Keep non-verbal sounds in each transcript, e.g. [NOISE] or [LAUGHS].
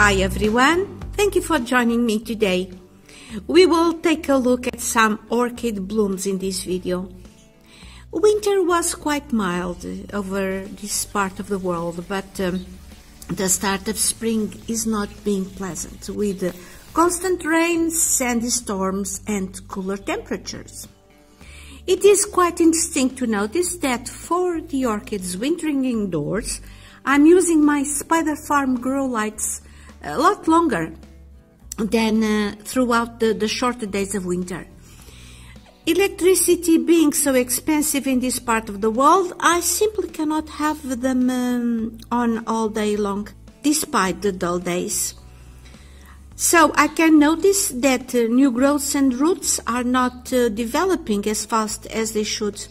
Hi everyone, thank you for joining me today. We will take a look at some orchid blooms in this video. Winter was quite mild over this part of the world, but um, the start of spring is not being pleasant with constant rains, sandy storms and cooler temperatures. It is quite interesting to notice that for the orchids wintering indoors, I'm using my Spider Farm grow lights a lot longer than uh, throughout the, the shorter days of winter. Electricity being so expensive in this part of the world, I simply cannot have them um, on all day long, despite the dull days. So I can notice that uh, new growths and roots are not uh, developing as fast as they should.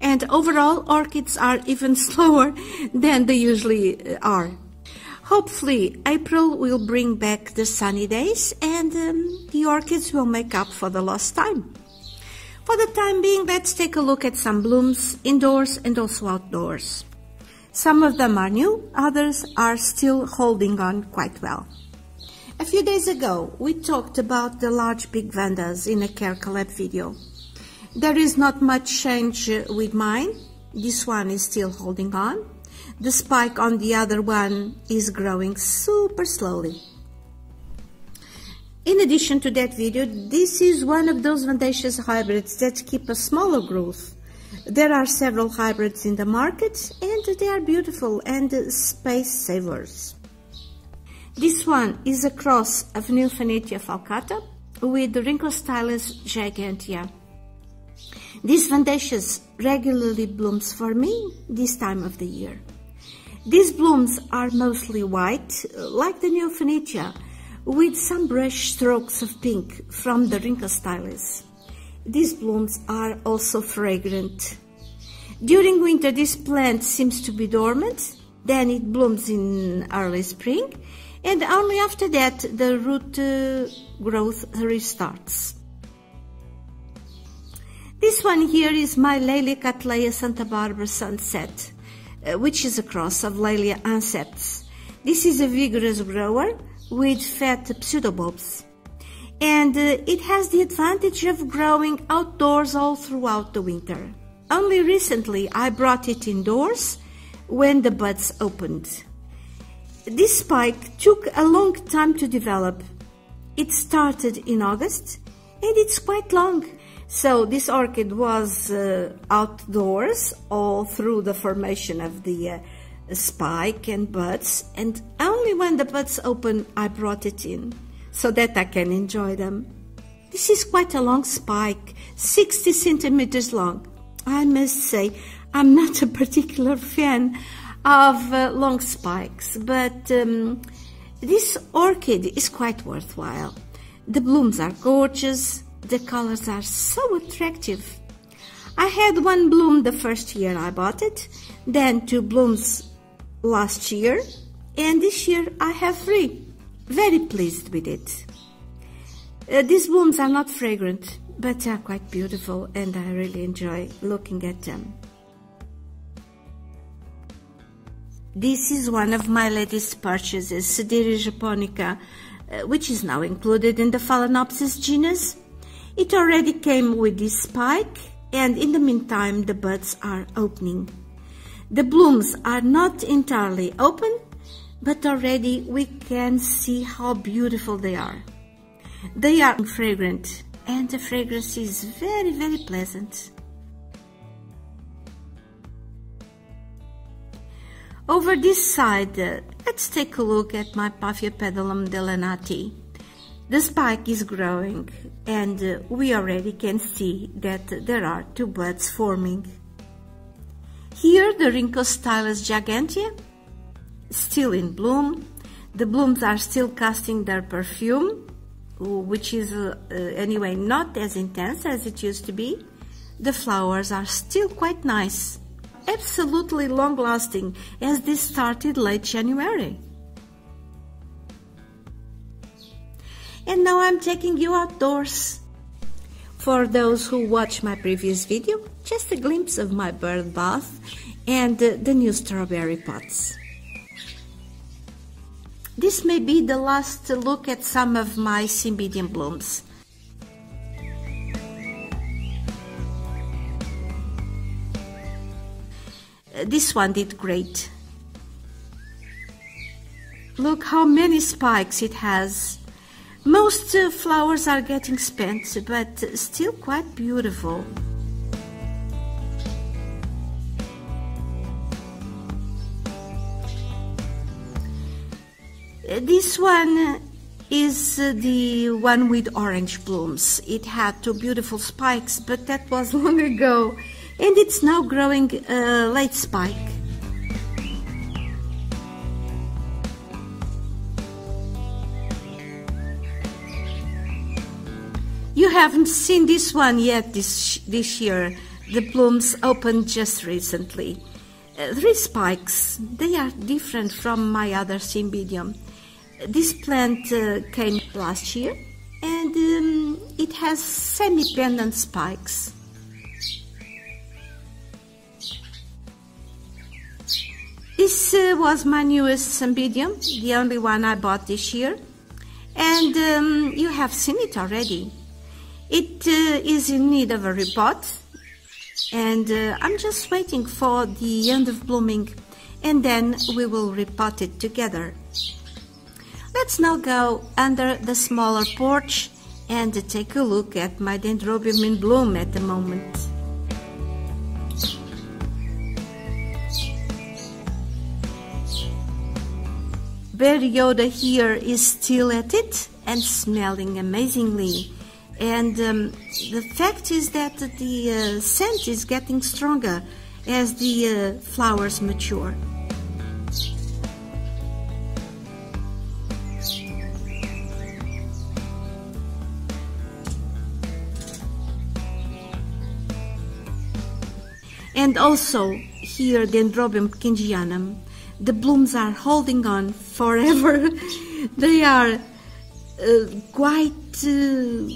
And overall, orchids are even [LAUGHS] slower than they usually uh, are. Hopefully, April will bring back the sunny days and um, the orchids will make up for the lost time. For the time being, let's take a look at some blooms indoors and also outdoors. Some of them are new, others are still holding on quite well. A few days ago, we talked about the large big vandas in a Care Collab video. There is not much change with mine. This one is still holding on. The spike on the other one is growing super slowly. In addition to that video, this is one of those Vandaceous hybrids that keep a smaller growth. There are several hybrids in the market and they are beautiful and space savers. This one is a cross of Neofinetia falcata with the Rhynchostylis gigantea. This Vandaceous regularly blooms for me this time of the year. These blooms are mostly white, like the Neofinetia, with some brush strokes of pink from the Rhynchostylis. These blooms are also fragrant. During winter, this plant seems to be dormant, then it blooms in early spring, and only after that the root uh, growth restarts. This one here is my Laelia Cattleya Santa Barbara Sunset, which is a cross of Laelia anceps. This is a vigorous grower with fat pseudobulbs. And uh, it has the advantage of growing outdoors all throughout the winter. Only recently I brought it indoors when the buds opened. This spike took a long time to develop. It started in August and it's quite long. So this orchid was uh, outdoors all through the formation of the uh, spike and buds and only when the buds open I brought it in so that I can enjoy them. This is quite a long spike, 60 centimeters long. I must say I'm not a particular fan of uh, long spikes, but um, this orchid is quite worthwhile. The blooms are gorgeous, the colors are so attractive. I had one bloom the first year I bought it, then two blooms last year and this year I have three. Very pleased with it. Uh, these blooms are not fragrant, but they are quite beautiful and I really enjoy looking at them. This is one of my latest purchases, Sedirea japonica, uh, which is now included in the Phalaenopsis genus. It already came with this spike and in the meantime the buds are opening. The blooms are not entirely open, but already we can see how beautiful they are. They are fragrant and the fragrance is very, very pleasant. Over this side, uh, let's take a look at my Paphiopedilum delenatii. The spike is growing and uh, we already can see that there are two buds forming. Here the Rhynchostylis gigantea, still in bloom. The blooms are still casting their perfume, which is uh, anyway not as intense as it used to be. The flowers are still quite nice, absolutely long lasting as this started late January. And now I'm taking you outdoors. For those who watched my previous video, just a glimpse of my bird bath and uh, the new strawberry pots. This may be the last look at some of my cymbidium blooms. Uh, this one did great. Look how many spikes it has. Most uh, flowers are getting spent, but still quite beautiful. This one is uh, the one with orange blooms. It had two beautiful spikes, but that was [LAUGHS] long ago, and it's now growing a late spike. Haven't seen this one yet this, this year. The blooms opened just recently. Uh, three spikes. They are different from my other cymbidium. This plant uh, came last year and um, it has semi-pendant spikes. This uh, was my newest cymbidium, the only one I bought this year. And um, you have seen it already. It uh, is in need of a repot and uh, I'm just waiting for the end of blooming and then we will repot it together. Let's now go under the smaller porch and take a look at my dendrobium in bloom at the moment. Oda here is still at it and smelling amazingly. And um, the fact is that the uh, scent is getting stronger as the uh, flowers mature. And also here, Dendrobium kingianum, the blooms are holding on forever. [LAUGHS] they are uh, quite uh,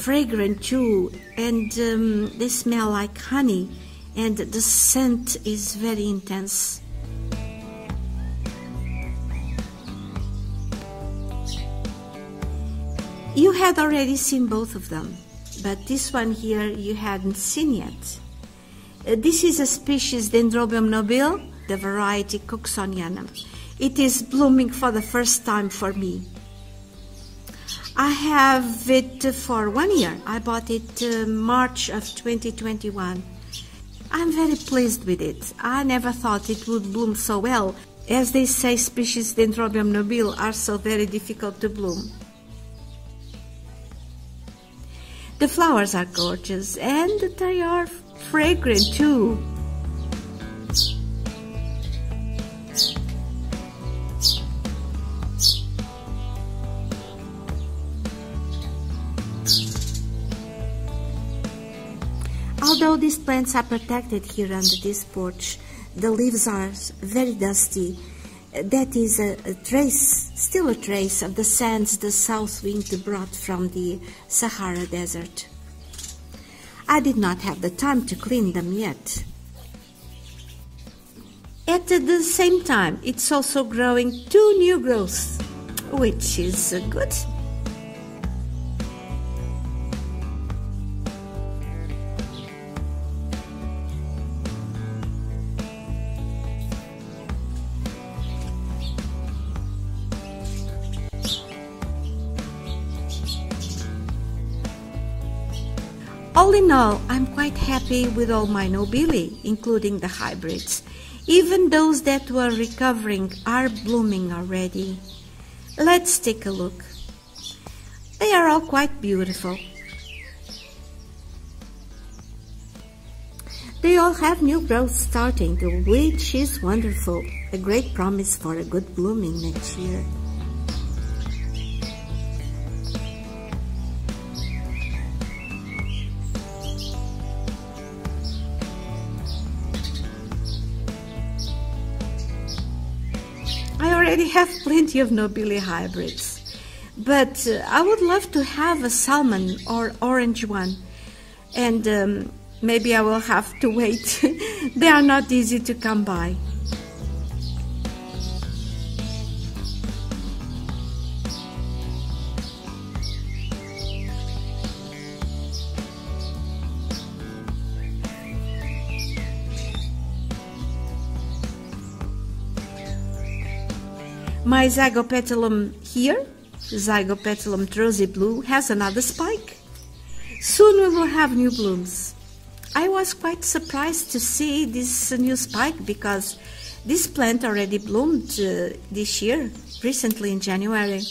fragrant too, and um, they smell like honey, and the scent is very intense. You had already seen both of them, but this one here you hadn't seen yet. Uh, this is a species Dendrobium nobile, the variety Cooksonianum. It is blooming for the first time for me. I have it for one year. I bought it uh, March of 2021. I'm very pleased with it. I never thought it would bloom so well. As they say, species Dendrobium nobile are so very difficult to bloom. The flowers are gorgeous and they are fragrant too. Although these plants are protected here under this porch, the leaves are very dusty. That is a, a, trace, still a trace of the sands the south wind brought from the Sahara Desert. I did not have the time to clean them yet. At the same time, it's also growing two new growths, which is good. All in all, I'm quite happy with all my nobili, including the hybrids. Even those that were recovering are blooming already. Let's take a look. They are all quite beautiful. They all have new growth starting, which is wonderful. A great promise for a good blooming next year. Already have plenty of nobili hybrids. But uh, I would love to have a salmon or orange one. And um, maybe I will have to wait. [LAUGHS] they are not easy to come by. My Zygopetalum here, Zygopetalum Trozy Blue, has another spike. Soon we will have new blooms. I was quite surprised to see this new spike because this plant already bloomed uh, this year, recently in January.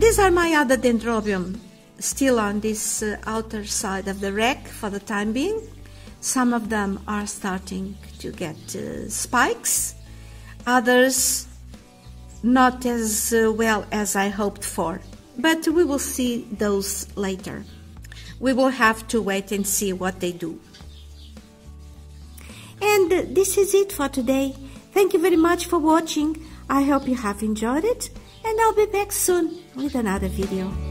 These are my other dendrobium, still on this uh, outer side of the rack for the time being. Some of them are starting to get uh, spikes, others not as uh, well as I hoped for, but we will see those later. We will have to wait and see what they do. And this is it for today. Thank you very much for watching. I hope you have enjoyed it and I'll be back soon with another video.